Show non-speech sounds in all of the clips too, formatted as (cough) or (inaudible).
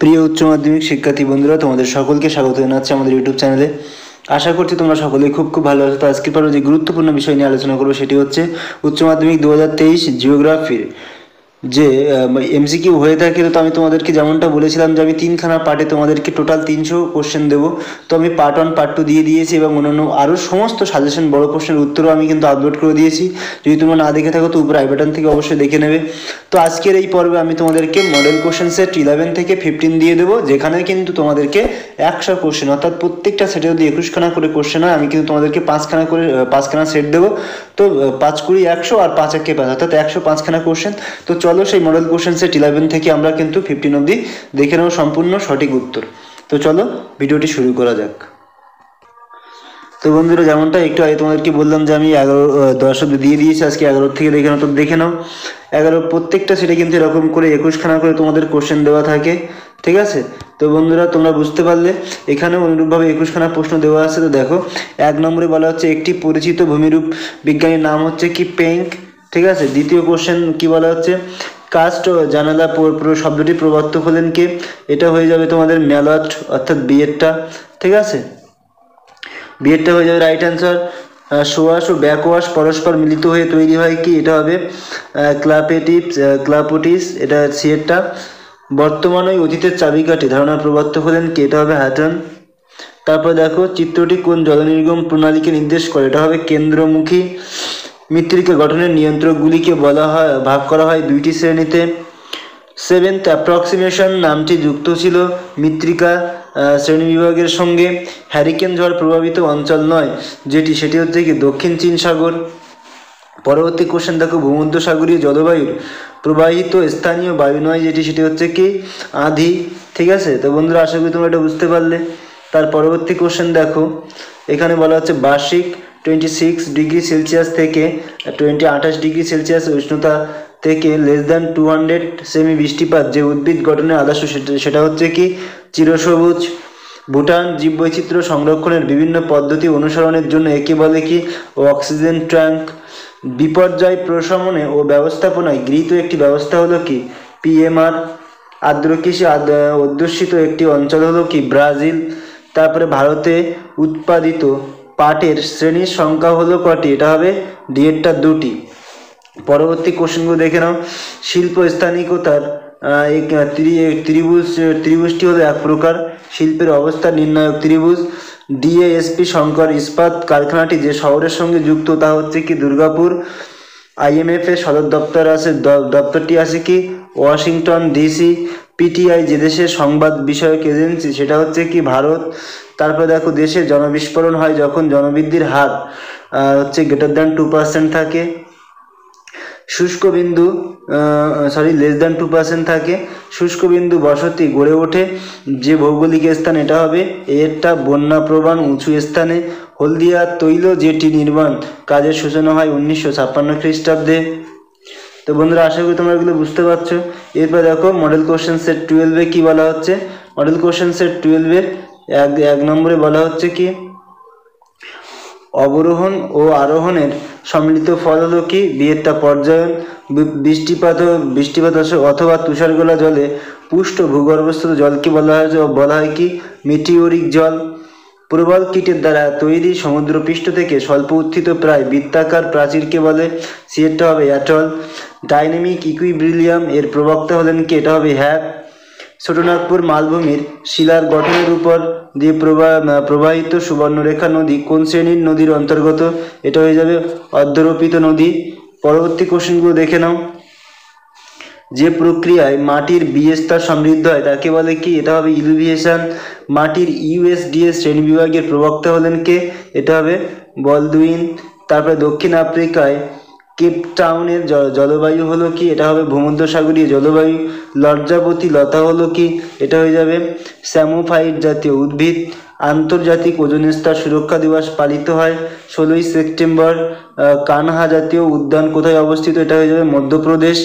প্রিয় উচ্চ মাধ্যমিক শিক্ষার্থী বন্ধুরা, তোমাদের সকলকে স্বাগত জানাচ্ছি আমাদের ইউটিউব চ্যানেলে আশা করছি তোমরা সকলে খুব খুব ভালো আছো। তো আজকের পরে যে গুরুত্বপূর্ণ বিষয় নিয়ে আলোচনা করব, সেটি হচ্ছে উচ্চ মাধ্যমিক দু হাজার তেইশ জিওগ্রাফির যে এমসিকিউ হয়ে থাকে, তো আমি তোমাদেরকে যেমনটা বলেছিলাম যে আমি তিনখানা পার্টে তোমাদেরকে টোটাল তিনশো কোশ্চেন দেবো। তো আমি পার্ট ওয়ান পার্ট টু দিয়ে দিয়েছি এবং অন্যান্য আরও সমস্ত সাজেশন বড় প্রশ্নের উত্তরও আমি কিন্তু আপলোড করে দিয়েছি। যদি তোমরা না দেখে থাকো, তো উপরে আই বাটন থেকে অবশ্যই দেখে নেবে। তো আজকের এই পর্বে আমি তোমাদেরকে মডেল কোশ্চেন সেট ইলেভেন থেকে ফিফটিন দিয়ে দেবো, যেখানে কিন্তু তোমাদেরকে একশো কোশ্চেন অর্থাৎ প্রত্যেকটা সেটে যদি একুশখানা করে কোশ্চেন হয়, আমি কিন্তু তোমাদেরকে পাঁচখানা করে পাঁচখানা সেট দেবো। তো পাঁচ কুড়ি একশো আর পাঁচ একে পাঁচ, অর্থাৎ একশো পাঁচখানা কোশ্চেন তো চলো সেই মডেল কোশ্চেন সেট ইলেভেন থেকে আমরা কিন্তু ফিফটিন অবধি দেখে নেব সম্পূর্ণ সঠিক উত্তর। তো চলো ভিডিওটি শুরু করা যাক। তো বন্ধুরা, যেমনটা একটু আগে তোমাদেরকে বললাম যে আমি এগারো দশ অব্দি দিয়ে দিয়েছি, আজকে এগারো থেকে দেখে তো দেখে নাও। এগারো প্রত্যেকটা সেটা কিন্তু এরকম করে একুশখানা করে তোমাদের কোশ্চেন দেওয়া থাকে, ঠিক আছে? তো বন্ধুরা, তোমরা বুঝতে পারলে এখানে অনুরূপভাবে একুশখানা প্রশ্ন দেওয়া আছে। তো দেখো, এক নম্বরে বলা হচ্ছে, একটি পরিচিত ভূমিরূপ বিজ্ঞানীর নাম হচ্ছে কি, পেঙ্ক? ঠিক আছে? দ্বিতীয় কোশ্চেন কি বলা হচ্ছে? কাস্ট জানালা পুরো শব্দটি প্রবর্তক হলেন কে? এটা হয়ে যাবে তোমাদের ম্যালট, অর্থাৎ বিয়েরটা, ঠিক আছে? বিয়েরটা হয়ে যাবে রাইট অ্যান্সার সোয়াশ ও ব্যাকওয়াশ পরস্পর মিলিত হয়ে তৈরি হয় কি? এটা হবে ক্লাপেটিভস ক্লাপোটিস এটা সিয়েরটা বর্তমান ওই অতীতের চাবিকাঠি, ধারণা প্রবর্তক হলেন কে? এটা হবে হ্যাটন তারপর দেখো, চিত্রটি কোন জলনির্গম প্রণালীকে নির্দেশ করে? এটা হবে কেন্দ্রমুখী। মৃত্তিকা গঠনের নিয়ন্ত্রকগুলিকে বলা হয়, ভাগ করা হয় দুইটি শ্রেণীতে। সেভেন্থ অ্যাপ্রক্সিমেশন নামটি যুক্ত ছিল মৃত্তিকা শ্রেণীবিভাগের সঙ্গে। হ্যারিকেন ঝড় প্রভাবিত অঞ্চল নয়, যেটি সেটি হচ্ছে কি দক্ষিণ চীন সাগর। পরবর্তী কোশ্চেন দেখো, ভূমধ্যসাগরীয় জলবায়ুর প্রবাহিত স্থানীয় বায়ু নয়, যেটি সেটি হচ্ছে কি আধি, ঠিক আছে? তো বন্ধুরা, আশা করি তোমরা এটা বুঝতে পারলে। তার পরবর্তী কোশ্চেন দেখো, এখানে বলা হচ্ছে বার্ষিক টোয়েন্টি সিক্স ডিগ্রি সেলসিয়াস থেকে টোয়েন্টি আঠাশ ডিগ্রি সেলসিয়াস উষ্ণতা থেকে less than two hundred cm বৃষ্টিপাত যে উদ্ভিদ গঠনের আদর্শ, সেটা সেটা হচ্ছে কি চিরসবুজ, ভুটান জীববৈচিত্র্য সংরক্ষণের বিভিন্ন পদ্ধতি অনুসরণের জন্য একে বলে কি অক্সিজেন ট্যাঙ্ক বিপর্যয় প্রশমনে ও ব্যবস্থাপনায় গৃহীত একটি ব্যবস্থা হলো কি পিএমআর আর্দ্র কৃষি আদ- অধ্যুষিত একটি অঞ্চল হলো কি ব্রাজিল। তারপরে ভারতে উৎপাদিত পাটের শ্রেণির সংখ্যা হলো কটি? এটা হবে ডিএটটা দুটি। পরবর্তী কোশ্চেনগুলো দেখে নাও। শিল্প স্থানিকতার ত্রিভুজ, ত্রিভুজটি হলো এক প্রকার। শিল্পের অবস্থা নির্ণায়ক ত্রিভুজ। ডিএএসপি, শঙ্কর ইস্পাত কারখানাটি যে শহরের সঙ্গে যুক্ত, তা হচ্ছে কি দুর্গাপুর। আইএমএফ এর সদর দপ্তর আছে দপ্তরটি আছে কি? ওয়াশিংটন ডিসি পিটিআই যে দেশের সংবাদ বিষয়ক এজেন্সি, সেটা হচ্ছে কি ভারত? তারপরে দেখো দেশে জনবিস্ফোরণ হয় যখন জনবৃদ্ধির হার হচ্ছে গ্রেটার দ্যান টু পার্সেন্ট থাকে। শুষ্ক বিন্দু sorry less than two percent থাকে। শুষ্ক বিন্দু বসতি গড়ে ওঠে যে ভৌগোলিক স্থান, এটা হবে এরটা বন্যা প্রবণ উঁচু স্থানে। হলদিয়া তৈল যেটি নির্মাণ কাজের সূচনা হয় উনিশশো ছাপ্পান্ন খ্রিস্টাব্দে। তো বন্ধুরা, আশা করি তোমরা এগুলো বুঝতে পারছ। এরপর দেখো মডেল কোশ্চেন সেট টুয়েলভে কি বলা হচ্ছে? মডেল কোশ্চেন সেট টুয়েলভের এক এক নম্বরে বলা হচ্ছে কি? অবরোহণ ও আরোহণের সম্মিলিত ফল হলো কি? বিয়েরটা পর্যায়ন বৃষ্টিপাত বৃষ্টিপাত অথ- অথবা তুষারগোলা জলে পুষ্ট ভূগর্ভস্থ জলকে বলা হয় বলা হয় কি? মিটিওরিক জল। প্রবল কীটের দ্বারা তৈরি সমুদ্রপৃষ্ঠ থেকে স্বল্প উত্থিত প্রায় বৃত্তাকার প্রাচীরকে বলে সিয়েরটা হবে অ্যাটল। ডাইনামিক ইকুইব্রিলিয়াম এর প্রবক্তা হলেন কি? এটা হবে হ্যাক ছোটনাগপুর মালভূমির শিলার গঠনের উপর দিয়ে প্রবাহ প্রবাহিত সুবর্ণরেখা নদী কোন শ্রেণির নদীর অন্তর্গত? এটা হয়ে যাবে অধ্যরোপিত নদী। পরবর্তী কোশ্চেনগুলো দেখে নাও। যে প্রক্রিয়ায় মাটির বিএস্তর সমৃদ্ধ হয়, তাকে বলে কি? এটা হবে ইলুভিয়েশন। মাটির ইউএসডিএস শ্রেণি বিভাগের প্রবক্তা হলেন কে? এটা হবে বলদুইন। তারপরে দক্ষিণ আফ্রিকায় কেপ টাউনের জলবায়ু হলো কি? এটা হবে ভূমধ্যসাগরীয় জলবায়ু। লজ্জাবতী লতা হলো কি? এটা হয়ে যাবে স্যামোফাইট জাতীয় উদ্ভিদ। আন্তর্জাতিক ওজন স্তর সুরক্ষা দিবস পালিত হয় ষোলোই সেপ্টেম্বর। কানহা জাতীয় উদ্যান কোথায় অবস্থিত? এটা হয়ে যাবে মধ্যপ্রদেশ।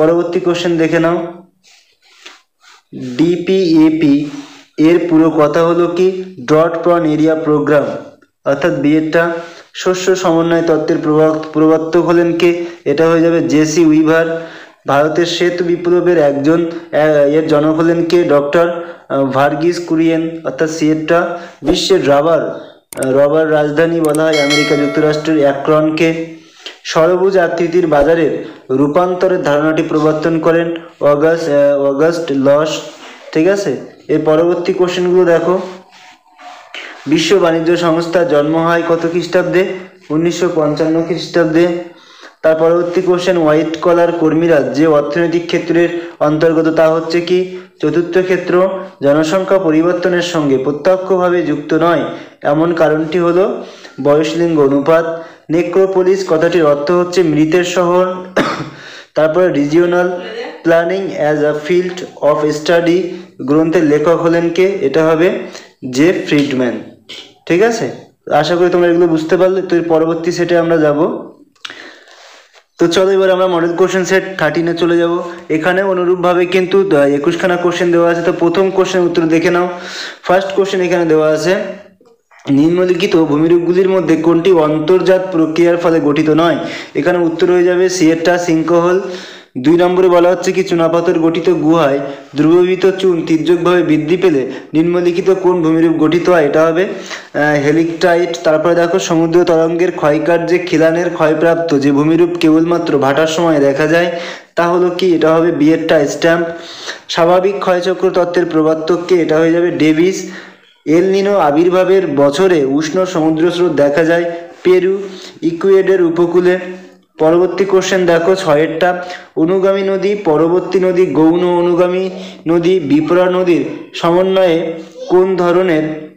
পরবর্তী কোশ্চেন দেখে নাও। ডিপিএপি এর পুরো কথা হলো কি? ড্রট প্রন এরিয়া প্রোগ্রাম অর্থাৎ বিয়েরটা শস্য সমন্বয় তত্ত্বের প্রবর্ত- প্রবর্তক হলেন কে? এটা হয়ে যাবে জেসি উইভার ভারতের শ্বেত বিপ্লবের একজন এর জনক হলেন কে? ডক্টর ভার্গিস কুরিয়েন, অর্থাৎ সিয়েটটা বিশ্বের রাবার রবার রাজধানী বলা হয়, আমেরিকা যুক্তরাষ্ট্রের অ্যাক্রনকে সরবুজ আকৃতির বাজারের রূপান্তরের ধারণাটি প্রবর্তন করেন অগাস্ট অগাস্ট লস, ঠিক আছে? এর পরবর্তী কোশ্চেনগুলো দেখো। বিশ্ব বাণিজ্য সংস্থার জন্ম হয় কত খ্রিস্টাব্দে? উনিশশো পঞ্চান্ন খ্রিস্টাব্দে। তার পরবর্তী কোশ্চেন, হোয়াইট কলার কর্মীরা যে অর্থনৈতিক ক্ষেত্রের অন্তর্গত তা হচ্ছে কি? চতুর্থ ক্ষেত্র, জনসংখ্যা পরিবর্তনের সঙ্গে প্রত্যক্ষভাবে যুক্ত নয়। এমন কারণটি হলো বয়সলিঙ্গ অনুপাত নেক্রোপলিস কথাটির অর্থ হচ্ছে মৃতের শহর। (coughs) তারপরে regional planning as a field of study গ্রন্থের লেখক হলেন কে? এটা হবে জে ফ্রিডম্যান ঠিক আছে? আশা করি তোমরা এগুলো বুঝতে পারলে। তো পরবর্তী সেটে আমরা যাব। তো চলো এবার আমরা মডেল কোশ্চেন সেট থার্টিনে চলে যাব। এখানে অনুরূপভাবে কিন্তু একুশখানা কোশ্চেন দেওয়া আছে। তো প্রথম কোশ্চেন উত্তর দেখে নাও। ফার্স্ট কোশ্চেন এখানে দেওয়া আছে নিম্নলিখিত ভূমিরূপগুলির মধ্যে কোনটি অন্তর্জাত প্রক্রিয়ার ফলে গঠিত নয়? এখানে উত্তর হয়ে যাবে সিয়েটটা সিঙ্কহোল দুই নম্বরে বলা হচ্ছে কি, চুনাপাথর গঠিত গুহায় ধ্রুবীত চুন তির্যকভাবে বৃদ্ধি পেলে নিম্নলিখিত কোন ভূমিরূপ গঠিত হয়? এটা হবে হেলিকটাইট। তারপরে দেখো, সমুদ্র তরঙ্গের ক্ষয়কার্যে খিলানের ক্ষয়প্রাপ্ত যে ভূমিরূপ কেবলমাত্র ভাটার সময় দেখা যায়, তা হলো কি? এটা হবে বিয়েরটা স্ট্যাম্প। স্বাভাবিক ক্ষয়চক্র তত্ত্বের প্রবর্তককে এটা হয়ে যাবে ডেভিস। এল নিনো আবির্ভাবের বছরে উষ্ণ সমুদ্র স্রোত দেখা যায় পেরু, ইকুয়েডের উপকূলে। পরবর্তী কোশ্চেন দেখো, ছয়েরটা। অনুগামী নদী, পরবর্তী নদী, গৌণ অনুগামী নদী, বিপরা নদীর সমন্বয়ে কোন ধরনের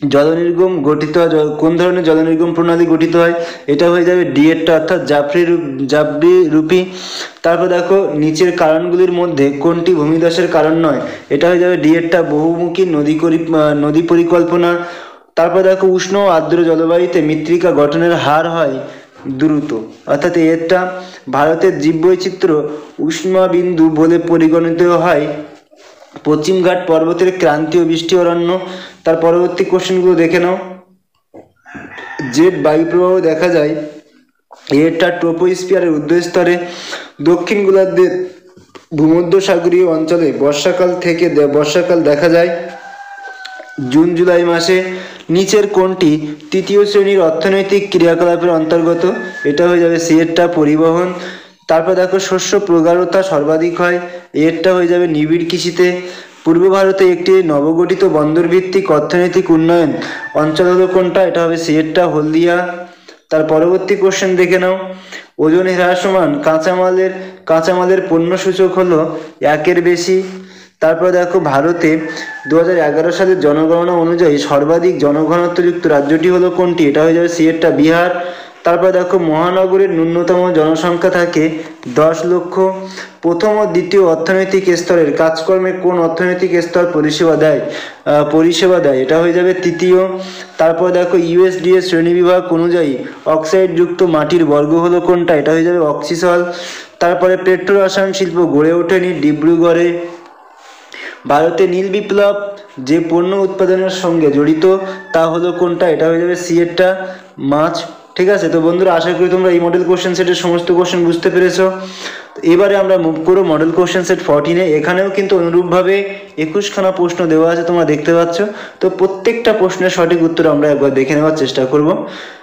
জলনির্গম গঠিত হয় কোন ধরনের জলনির্গম প্রণালী গঠিত হয়? এটা হয়ে যাবে ডিএটটা অর্থাৎ জাফরি জাবরি রূপী। তারপর দেখো, নিচের কারণগুলির মধ্যে কোনটি ভূমিধসের কারণ নয়? এটা হয়ে যাবে ডিএটটা বহুমুখী নদী নদী পরিকল্পনা। তারপর দেখো, উষ্ণ আর্দ্র জলবায়ুতে মৃত্তিকা গঠনের হার হয় দ্রুত। অর্থাৎ এরটা ভারতের জীববৈচিত্র্য উষ্ণবিন্দু বলে পরিগণিত হয়। পশ্চিমঘাট পর্বতের ক্রান্তীয় বৃষ্টি অরণ্য তার পরবর্তী কোশ্চেনগুলো দেখে নাও। জেট বায়ুপ্রবাহ দেখা যায় এরটা ট্রোপোস্ফিয়ারের উর্ধ্বস্তরে, দক্ষিণ গোলার্ধের ভূমধ্যসাগরীয় অঞ্চলে বর্ষাকাল থেকে বর্ষাকাল দেখা যায়। জুন, জুলাই মাসে নিচের কোনটি তৃতীয় শ্রেণির অর্থনৈতিক ক্রিয়াকলাপের অন্তর্গত। এটা হয়ে যাবে সিএরটা পরিবহন। তারপর দেখো শস্য প্রগাঢ়তা সর্বাধিক হয়। এরটা হয়ে যাবে নিবিড় কৃষিতে। পূর্ব ভারতে একটি নবগঠিত বন্দর ভিত্তিক অর্থনৈতিক উন্নয়ন অঞ্চল হলো কোনটা এটা হবে সিএরটা হলদিয়া। তার পরবর্তী কোশ্চেন দেখে নাও। ওজনে হ্রাসমান কাঁচামালের কাঁচামালের পণ্য সূচক হলো একের বেশি। তারপর দেখো ভারতে দু সালের জনগণনা অনুযায়ী সর্বাধিক জনঘনত্বযুক্ত রাজ্যটি হলো কোনটি? এটা হয়ে যাবে সিয়েটটা বিহার। তারপর দেখো মহানগরের ন্যূনতম জনসংখ্যা থাকে দশ লক্ষ। প্রথম ও দ্বিতীয় অর্থনৈতিক স্তরের কাজকর্মে কোন অর্থনৈতিক স্তর পরিষেবা দেয়? পরিষেবা দেয়। এটা হয়ে যাবে তৃতীয়। তারপর দেখো ইউএসডিএ শ্রেণীবিভাগ অনুযায়ী অক্সাইডযুক্ত মাটির বর্গ হলো কোনটা? এটা হয়ে যাবে অক্সিসল। তারপরে পেট্রো রসায়ন শিল্প গড়ে ওঠেনি ডিব্রুগড়ে। ভারতে নীল বিপ্লব যে পণ্য উৎপাদনের সঙ্গে জড়িত, তা হলো কোনটা? এটা হয়ে যাবে সিএরটা মাছ ঠিক আছে? তো বন্ধুরা, আশা করি তোমরা এই মডেল কোশ্চেন সেটের সমস্ত কোশ্চেন বুঝতে পেরেছ। এবারে আমরা মুভ করো মডেল কোশ্চেন সেট ফর্টিনে এখানেও কিন্তু অনুরূপভাবে একুশখানা প্রশ্ন দেওয়া আছে, তোমরা দেখতে পাচ্ছ। তো প্রত্যেকটা প্রশ্নের সঠিক উত্তর আমরা একবার দেখে নেওয়ার চেষ্টা করব।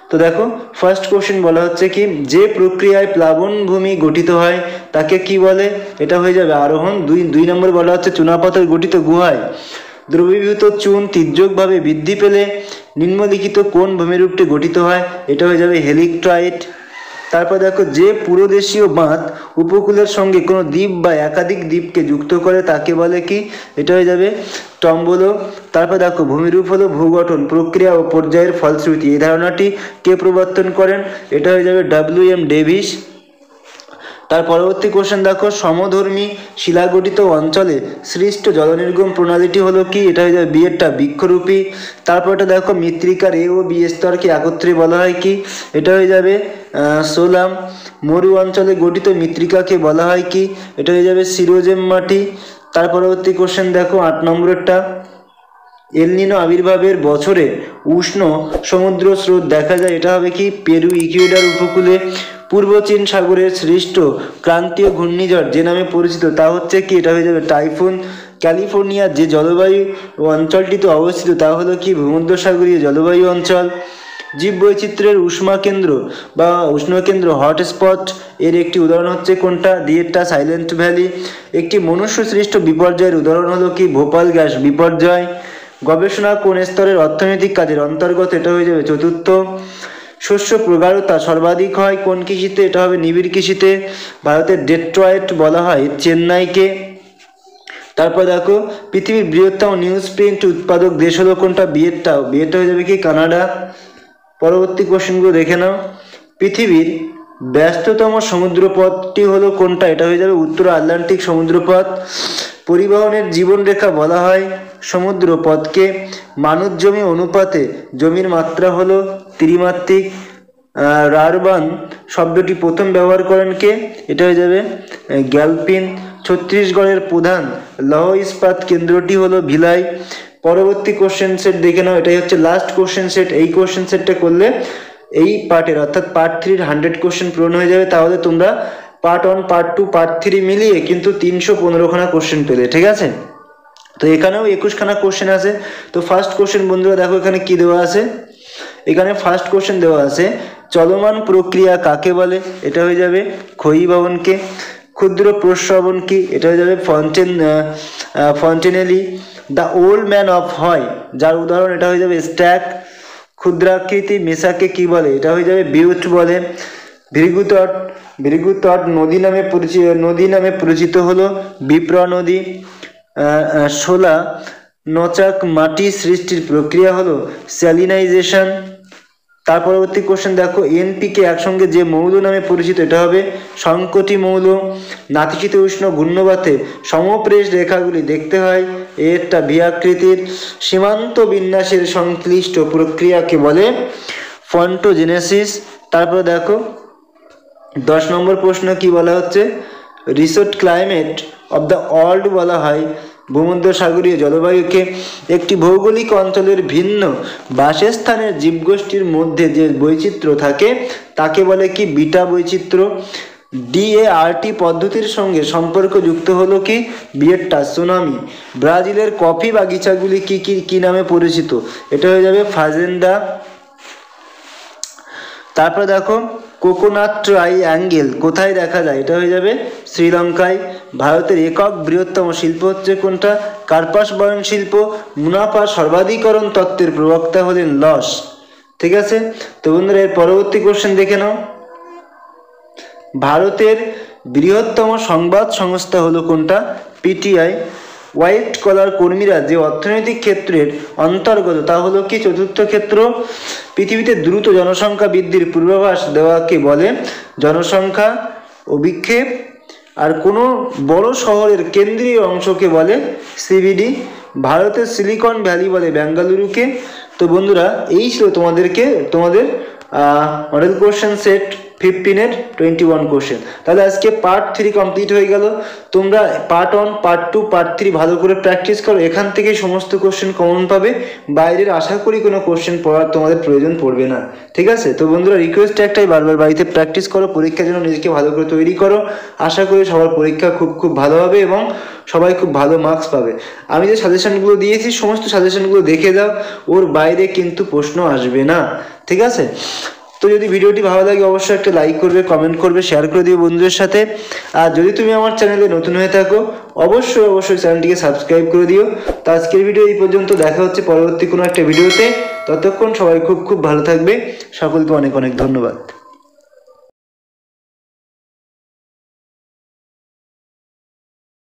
তো দেখো ফার্স্ট কোশ্চেন বলা হচ্ছে কি, যে প্রক্রিয়ায় প্লাবনভূমি গঠিত হয়, তাকে কি বলে? এটা হয়ে যাবে আরোহণ। দুই দুই নম্বর বলা হচ্ছে চুনাপাথর গঠিত গুহায়। দ্রবীভূত চুন তির্যকভাবে বৃদ্ধি পেলে নিম্নলিখিত কোন ভূমিরূপটি গঠিত হয়? এটা হয়ে যাবে হেলিকট্রাইট। তারপর দেখো, যে পুরোদেশীয় বাঁধ উপকূলের সঙ্গে কোনো দ্বীপ বা একাধিক দ্বীপকে যুক্ত করে, তাকে বলে কি? এটা হয়ে যাবে টম্বলো। তারপর দেখো, ভূমিরূপ হলো ভূগঠন, প্রক্রিয়া ও পর্যায়ের ফলশ্রুতি। এই ধারণাটি কে প্রবর্তন করেন? এটা হয়ে যাবে ডাব্লিউ এম ডেভিস। তার পরবর্তী কোশ্চেন দেখো, সমধর্মী শিলাগঠিত অঞ্চলে সৃষ্ট জলনির্গম প্রণালীটি হলো কি? এটা হয়ে যাবে বিয়েরটা বৃক্ষরূপী। তারপর এটা দেখো, মৃত্তিকার এ ও বি স্তরকে একত্রে বলা হয় কি? এটা হয়ে যাবে সোলাম। মরু অঞ্চলে গঠিত মৃত্তিকাকে বলা হয় কি? এটা হয়ে যাবে সিরোজেম মাটি। তার পরবর্তী কোশ্চেন দেখো, আট নম্বরেরটা। এলনিনো আবির্ভাবের বছরে উষ্ণ সমুদ্র স্রোত দেখা যায়। এটা হবে কি? পেরু ইকুয়েডার উপকূলে পূর্ব চীন সাগরের সৃষ্ট ক্রান্তীয় ঘূর্ণিঝড় যে নামে পরিচিত। তা হচ্ছে কি? এটা হয়ে যাবে টাইফুন। ক্যালিফোর্নিয়ার যে জলবায়ু অঞ্চলটিতে অবস্থিত, তা হলো কি? ভূমধ্যসাগরীয় জলবায়ু অঞ্চল। জীববৈচিত্র্যের উষ্মা কেন্দ্র বা উষ্ণ কেন্দ্র হটস্পট। এর একটি উদাহরণ হচ্ছে কোনটা? দিয়েরটা সাইলেন্ট ভ্যালি। একটি মনুষ্য সৃষ্ট বিপর্যয়ের উদাহরণ হলো কি? ভোপাল গ্যাস বিপর্যয়। গবেষণা কোন স্তরের অর্থনৈতিক কাজের অন্তর্গত এটা হয়ে যাবে চতুর্থ। শস্য প্রগাঢ়তা সর্বাধিক হয় কোন কৃষিতে? এটা হবে নিবিড় কৃষিতে। ভারতের ডেট্রয়েট বলা হয় চেন্নাইকে। তারপর দেখো, পৃথিবীর বৃহত্তম নিউজ প্রিন্ট উৎপাদক দেশ হলো কোনটা? বিয়েরটা। বিয়েটা হয়ে যাবে কি? কানাডা। পরবর্তী কোশ্চেনগুলো দেখে নাও। পৃথিবীর ব্যস্ততম সমুদ্রপথটি হলো কোনটা? এটা হয়ে যাবে উত্তর আটলান্টিক সমুদ্রপথ। পরিবহনের জীবনরেখা বলা হয় সমুদ্রপথকে। মানব জমি অনুপাতে জমির মাত্রা হলো ত্রিমাত্রিক। রারবান শব্দটি প্রথম ব্যবহার করেন কে? এটা হয়ে যাবে গ্যালপিন। ছত্তিশগড়ের প্রধান লৌহ ইস্পাত কেন্দ্রটি হলো ভিলাই। পরবর্তী কোশ্চেন সেট দেখে নাও, এটাই হচ্ছে লাস্ট কোশ্চেন সেট এই কোশ্চেন সেটটা করলে এই পার্টের, অর্থাৎ পার্ট থ্রির হান্ড্রেড কোশ্চেন পূরণ হয়ে যাবে, তাহলে তোমরা part one part two part three মিলিয়ে কিন্তু তিনশো পনেরোখানা কোশ্চেন পেলে, ঠিক আছে? তো এখানেও একুশখানা কোশ্চেন আছে। তো ফার্স্ট কোশ্চেন বন্ধুরা, দেখো এখানে কি দেওয়া আছে? এখানে ফার্স্ট কোশ্চেন দেওয়া আছে, চলমান প্রক্রিয়া কাকে বলে? এটা হয়ে যাবে খই ভবনকে ক্ষুদ্র প্রশ্রবণ কি? এটা হয়ে যাবে ফন্টেন Fontenelle. The old man of হয়, যার উদাহরণ এটা হয়ে যাবে স্ট্যাক। ক্ষুদ্রাকৃতি মেশাকে কি বলে? এটা হয়ে যাবে বিউট বলে। ভৃগুতট ভৃগুতট নদী নামে পরিচিত নদী নামে পরিচিত হলো বিপ্র নদী। শোলা নচাক মাটি সৃষ্টির প্রক্রিয়া হলো স্যালিনাইজেশন। তার পরবর্তী কোশ্চেন দেখো, এনপিকে একসঙ্গে যে মৌল নামে পরিচিত, এটা হবে সংকটি মৌল, নাতিশীত উষ্ণ ঘূর্ণবাতে সমপ্রেশ রেখাগুলি দেখতে হয়। এরটা ভিয়াকৃতির সীমান্ত বিন্যাসের সংশ্লিষ্ট প্রক্রিয়াকে বলে ফন্টোজেনেসিস। তারপর দেখো, দশ নম্বর প্রশ্ন কি বলা হচ্ছে? Resort climate of the world বলা হয়। ভূমধ্যসাগরীয় জলবায়ুকে একটি ভৌগোলিক অঞ্চলের ভিন্ন বাসস্থানের জীবগোষ্ঠীর মধ্যে যে বৈচিত্র্য থাকে, তাকে বলে কি বিটা বৈচিত্র্য? ডিএআরটি পদ্ধতির সঙ্গে সম্পর্কযুক্ত হলো কি? বিয়েরটা সুনামি। ব্রাজিলের কফি বাগিচাগুলি কি কি কি নামে পরিচিত? এটা হয়ে যাবে ফাজেন্ডা তারপর দেখো কোকোনাট ট্রাই অ্যাঙ্গেল কোথায় দেখা যায়? এটা হয়ে যাবে শ্রীলঙ্কায়। ভারতের একক বৃহত্তম শিল্প হচ্ছে কোনটা? কার্পাস বয়ন শিল্প। মুনাফা সর্বাধিকরণ তত্ত্বের প্রবক্তা হলেন লস। ঠিক আছে? তো বন্ধুরা, এর পরবর্তী কোশ্চেন দেখে নাও। ভারতের বৃহত্তম সংবাদ সংস্থা হলো কোনটা? পিটিআই হোয়াইট কলার কর্মীরা যে অর্থনৈতিক ক্ষেত্রের অন্তর্গত, তা হলো কি চতুর্থ ক্ষেত্র? পৃথিবীতে দ্রুত জনসংখ্যা বৃদ্ধির পূর্বাভাস দেওয়াকে বলে জনসংখ্যা অভিক্ষেপ। আর কোনো বড় শহরের কেন্দ্রীয় অংশকে বলে সিবিডি ভারতের সিলিকন ভ্যালি বলে বেঙ্গালুরুকে তো বন্ধুরা, এই ছিল তোমাদেরকে, তোমাদের মডেল কোশ্চেন সেট ফিফটিনের টোয়েন্টি ওয়ান কোশ্চেন তাহলে আজকে পার্ট থ্রি কমপ্লিট হয়ে গেল। তোমরা part one part two part three ভালো করে প্র্যাকটিস করো। এখান থেকে সমস্ত কোশ্চেন কমন পাবে। বাইরের আশা করি কোনো কোশ্চেন পড়ার তোমাদের প্রয়োজন পড়বে না। ঠিক আছে? তো বন্ধুরা রিকোয়েস্ট একটাই, বারবার বাড়িতে প্র্যাকটিস করো, পরীক্ষার জন্য নিজেকে ভালো করে তৈরি করো। আশা করি সবার পরীক্ষা খুব খুব ভালো হবে এবং সবাই খুব ভালো মার্কস পাবে। আমি যে সাজেশনগুলো দিয়েছি, সমস্ত সাজেশনগুলো দেখে দাও। ওর বাইরে কিন্তু প্রশ্ন আসবে না। ঠিক আছে? তো যদি ভিডিওটি ভালো লাগে, অবশ্যই একটা লাইক করবে কমেন্ট করবে শেয়ার করে দিও বন্ধুদের সাথে। আর যদি তুমি আমার চ্যানেলে নতুন হয়ে থাকো, অবশ্যই অবশ্যই চ্যানেলটিকে সাবস্ক্রাইব করে দিও। তো আজকের ভিডিও এই পর্যন্ত, দেখা হচ্ছে পরবর্তী কোনো একটা ভিডিওতে ততক্ষণ সবাই খুব খুব ভালো থাকবে। সকলকে অনেক অনেক ধন্যবাদ।